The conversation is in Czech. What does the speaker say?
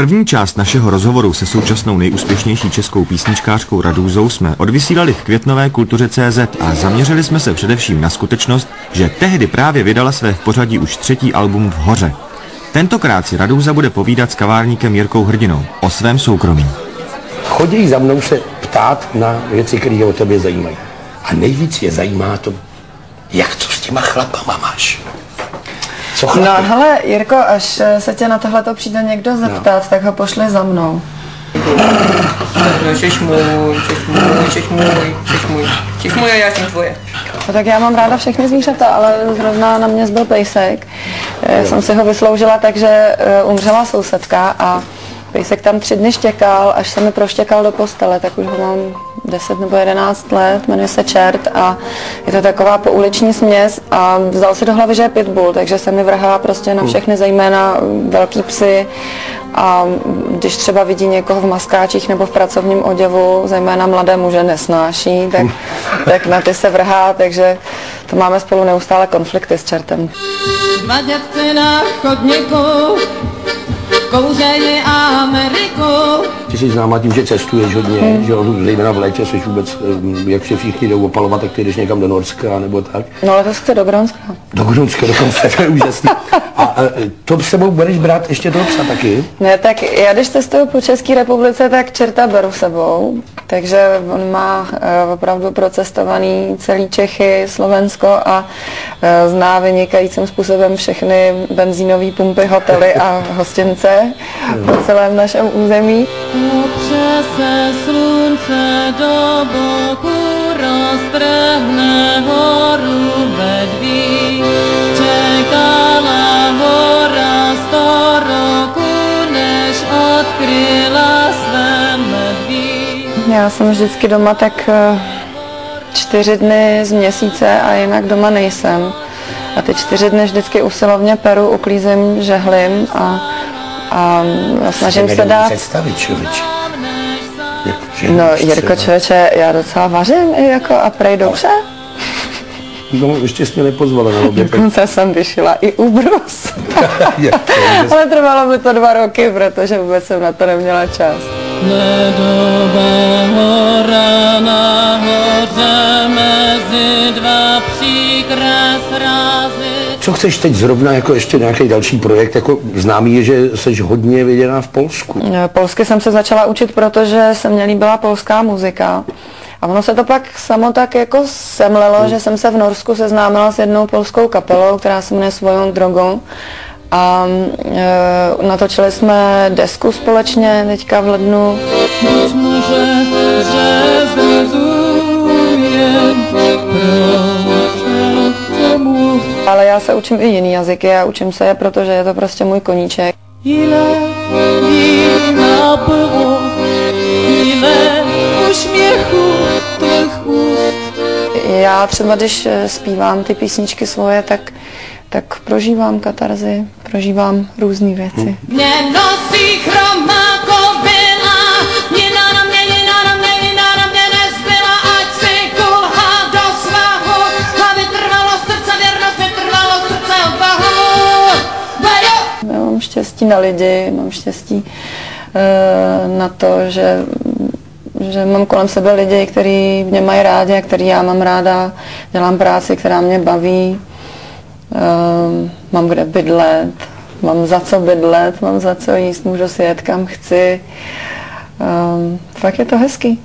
První část našeho rozhovoru se současnou nejúspěšnější českou písničkářkou Radůzou jsme odvysílali v květnové kultuře CZ a zaměřili jsme se především na skutečnost, že tehdy právě vydala své v pořadí už třetí album v Hoře. Tentokrát si Radouza bude povídat s kavárníkem Jirkou Hrdinou o svém soukromí. Chodí za mnou se ptát na věci, které o tebe zajímají. A nejvíc je zajímá to, jak to s těma chlapama máš. Co chlapi? No hele, Jirko, až se tě na tohle přijde někdo zeptat, no. tak ho pošli za mnou. Jsi můj, jsi můj, jsi můj, jsi můj, jsi můj a já jsem tvoje. No, tak já mám ráda všechny zvířata, ale zrovna na mě zbyl pejsek. Já jsem si ho vysloužila, takže eh, umřela sousedka a pejsek tam tři dny štěkal, až se mi proštěkal do postele, tak už ho mám 10 nebo 11 let, jmenuje se Čert a je to taková pouliční směs a vzal si do hlavy, že je pitbull, takže se mi vrhá prostě na všechny, zejména velký psy a když třeba vidí někoho v maskáčích nebo v pracovním oděvu, zejména mladé muže nesnáší, tak, tak na ty se vrhá, takže to máme spolu neustále konflikty s čertem. Na chodníku kouřeji Ameriku. Ty jsi známá tím, že cestuješ hodně, hmm. že jo, zejména v létě jsi vůbec, jak se všichni jdou opalovat, tak ty jdeš někam do Norska nebo tak. No ale to chce do Gronska. Do Gronska dokonce, to je úžasný. A, to s sebou budeš brát ještě toho psa taky? Ne, tak já když cestuju po České republice, tak čerta beru sebou. Takže on má uh, opravdu procestovaný celý Čechy, Slovensko a uh, zná vynikajícím způsobem všechny benzínové pumpy, hotely a hostince po celém našem území. Opře se slunce do boku, roztrhne horu Já jsem vždycky doma tak eh, čtyři dny z měsíce a jinak doma nejsem. A ty čtyři dny vždycky usilovně peru, uklízím, žehlím a, a snažím se dát... představit, člověče. No, Jirko, člověče, já docela vařím i jako a prej dobře. No, ještě jsi mě nepozvala na oběd. Dokonce jsem vyšila i ubrus. Ale trvalo mi to dva roky, protože vůbec jsem na to neměla čas. Ledová nahoře mezi dva příkré srázy. Co chceš teď zrovna jako ještě nějaký další projekt? Jako známý je, že jsi hodně viděná v Polsku. Eh, Polsky jsem se začala učit, protože se mně líbila polská muzika. A ono se to pak samo tak jako semlelo, že jsem se v Norsku seznámila s jednou polskou kapelou, která se jmenuje svojou drogou. A e, natočili jsme desku společně teďka v lednu. Ale já se učím i jiný jazyky a učím se je, protože je to prostě můj koníček. Ile wina było, ile uśmiechu. Já třeba, když eh, zpívám ty písničky svoje, tak, tak prožívám katarzy, prožívám různé věci. Mě nosí chromá kobila, nina na mě, nina na mě, nina na mě nezbyla, ať si kulhá do svahu, a vytrvalo srdce věrnost, vytrvalo srdce odvahu. Bajo! Já mám štěstí na lidi, mám štěstí eh, na to, že, že mám kolem sebe lidi, kteří mě mají rádi a který já mám ráda. Dělám práci, která mě baví. Eh, mám kde bydlet, mám za co bydlet, mám za co jíst, můžu si jet kam chci. Eh, fakt je to hezký.